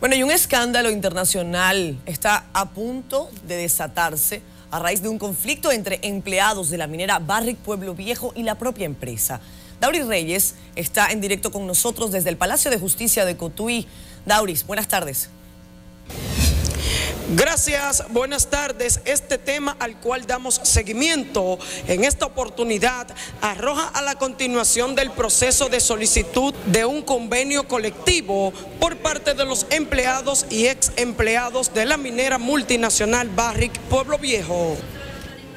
Bueno, y un escándalo internacional está a punto de desatarse a raíz de un conflicto entre empleados de la minera Barrick Pueblo Viejo y la propia empresa. Dauris Reyes está en directo con nosotros desde el Palacio de Justicia de Cotuí. Dauris, buenas tardes. Gracias, buenas tardes. Este tema al cual damos seguimiento en esta oportunidad arroja a la continuación del proceso de solicitud de un convenio colectivo por parte de los empleados y ex empleados de la minera multinacional Barrick Pueblo Viejo.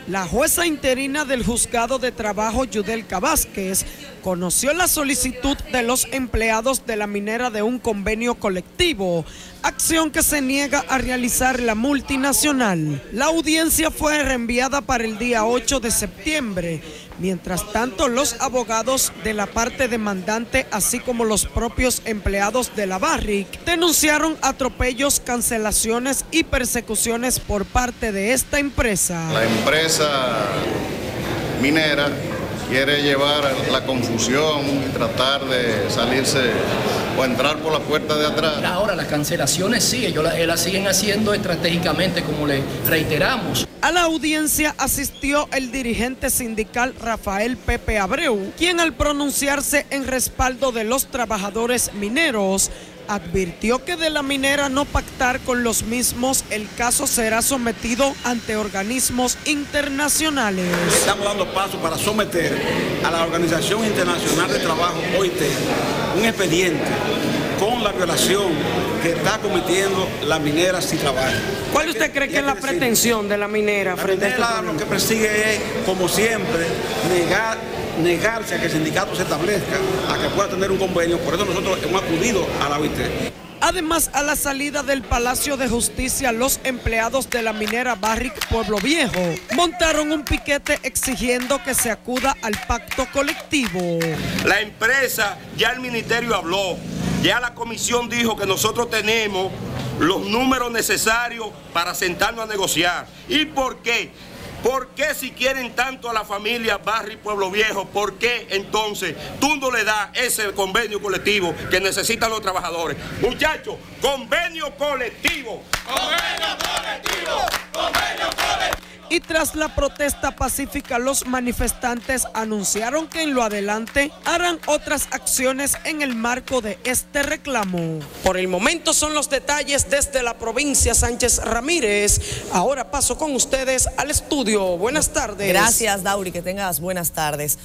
La jueza interina del juzgado de trabajo, Yudelka Vázquez, conoció la solicitud de los empleados de la minera de un convenio colectivo, acción que se niega a realizar la multinacional. La audiencia fue reenviada para el día 8 de septiembre Mientras tanto, los abogados de la parte demandante, así como los propios empleados de la Barrick, denunciaron atropellos, cancelaciones y persecuciones por parte de esta empresa. La empresa minera quiere llevar la confusión y tratar de salirse o entrar por la puerta de atrás. Ahora las cancelaciones sí, ellos las siguen haciendo estratégicamente como le reiteramos. A la audiencia asistió el dirigente sindical Rafael Pepe Abreu, quien al pronunciarse en respaldo de los trabajadores mineros, advirtió que de la minera no pactar con los mismos, el caso será sometido ante organismos internacionales. Estamos dando paso para someter a la Organización Internacional de Trabajo, OIT, un expediente con la violación que está cometiendo la minera si trabaja. ¿Cuál usted cree que es la pretensión de la minera frente a esto? Lo que persigue es, como siempre, negar negarse a que el sindicato se establezca, a que pueda tener un convenio. Por eso nosotros hemos acudido a la OIT. Además, a la salida del Palacio de Justicia, los empleados de la minera Barrick Pueblo Viejo montaron un piquete exigiendo que se acuda al pacto colectivo. La empresa, ya el ministerio habló, ya la comisión dijo que nosotros tenemos los números necesarios para sentarnos a negociar. ¿Y por qué? ¿Por qué si quieren tanto a la familia Barry Pueblo Viejo, por qué entonces tú no le das ese convenio colectivo que necesitan los trabajadores? Muchachos. Convenio colectivo. Y tras la protesta pacífica, los manifestantes anunciaron que en lo adelante harán otras acciones en el marco de este reclamo. Por el momento son los detalles desde la provincia Sánchez Ramírez. Ahora paso con ustedes al estudio. Buenas tardes. Gracias, Dauri. Que tengas buenas tardes.